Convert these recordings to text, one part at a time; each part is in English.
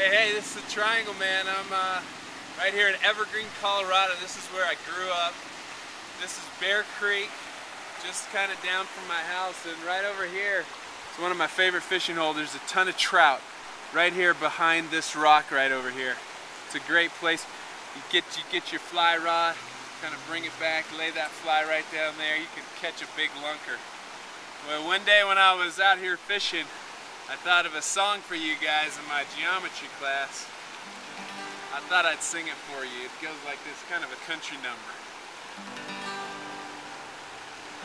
Hey, hey, this is the Triangle Man. I'm uh, right here in Evergreen, Colorado. This is where I grew up. This is Bear Creek, just kind of down from my house. And right over here is one of my favorite fishing holes. There's a ton of trout right here behind this rock right over here. It's a great place. You get, you get your fly rod, kind of bring it back, lay that fly right down there. You can catch a big lunker. Well, one day when I was out here fishing, I thought of a song for you guys in my geometry class. I thought I'd sing it for you. It goes like this, kind of a country number.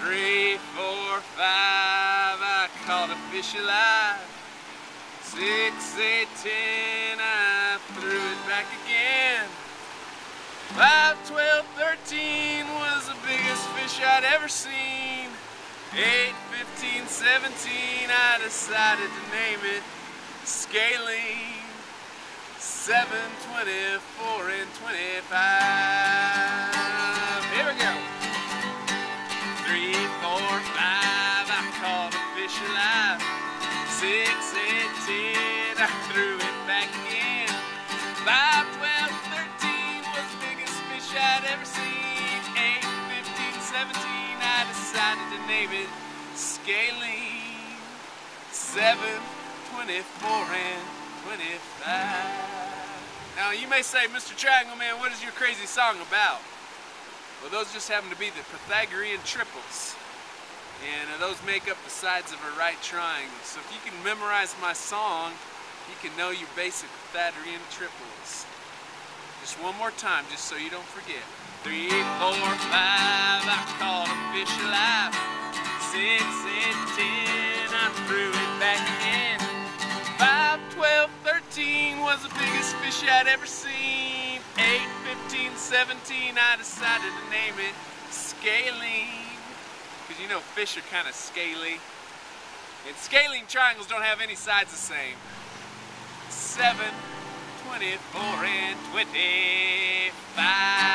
Three, four, five, I caught a fish alive. Six, eight, ten, I threw it back again. Five, twelve, thirteen was the biggest fish I'd ever seen. 8, 15, 17, I decided to name it Scalene. 7, 24, and 25. Here we go. 3, 4, 5, I caught a fish alive. 6, 8, 10, I threw it back again. 5, name it Scalene. 7, 24, and 25. Now you may say, Mr. Triangle Man, what is your crazy song about? Well, those just happen to be the Pythagorean triples. And uh, those make up the sides of a right triangle. So if you can memorize my song, you can know your basic Pythagorean triples. Just one more time, just so you don't forget. Three, four, five, I caught a fish alive. Six and ten, I threw it back in. Five, twelve, thirteen was the biggest fish I'd ever seen. Eight, fifteen, seventeen, I decided to name it Scalene. Because you know fish are kind of scaly. And scalene triangles don't have any sides the same. Seven, twenty-four, and 25.